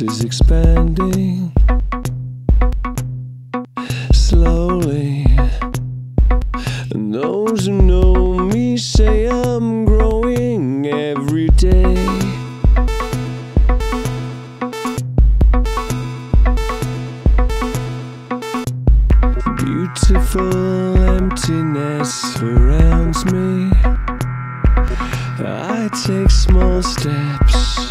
is expanding slowly. And those who know me say I'm growing every day. Beautiful emptiness surrounds me. I take small steps.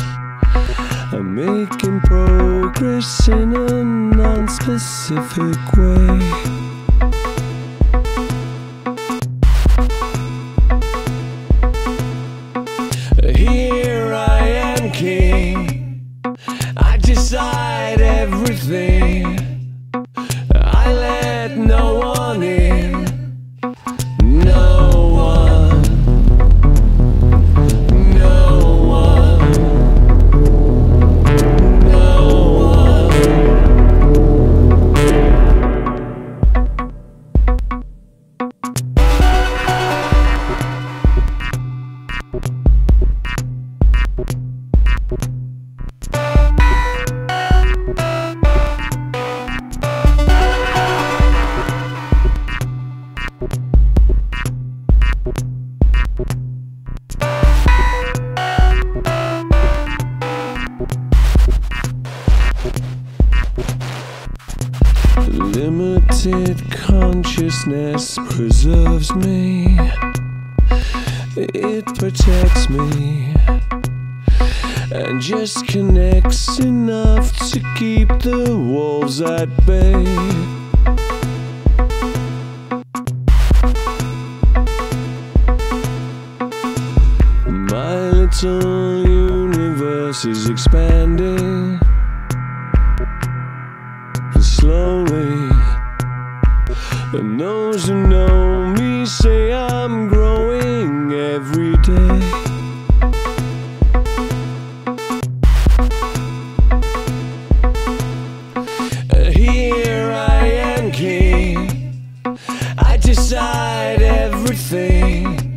I'm making progress in a non specific way. Here I am, king. I decide everything. Limited consciousness preserves me. It protects me. And just connects enough to keep the wolves at bay. My little universe is expanding slowly. And those who know me say I'm growing every day. Here I am, king. I decide everything.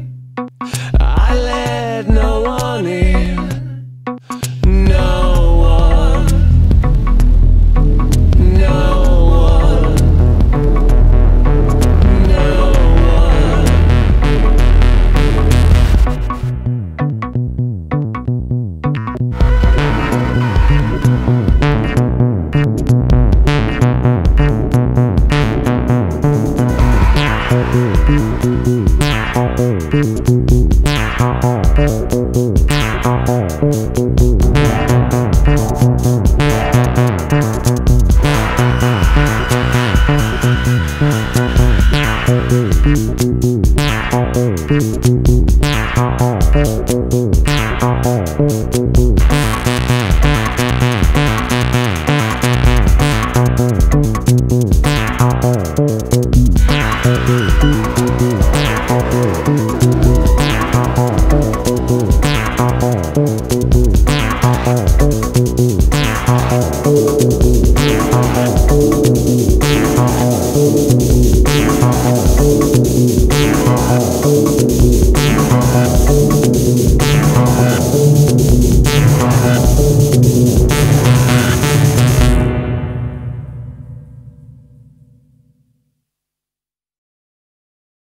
Thank you. oh